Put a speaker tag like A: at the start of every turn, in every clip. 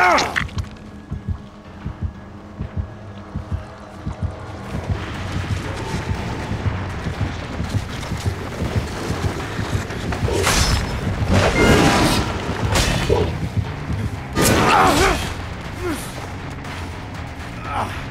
A: Ah! Ah!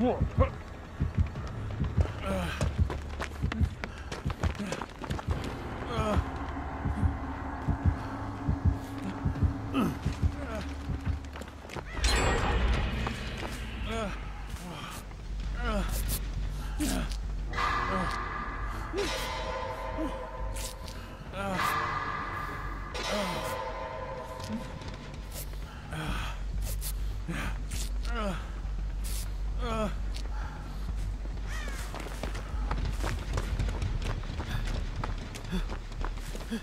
A: Yeah. Huh?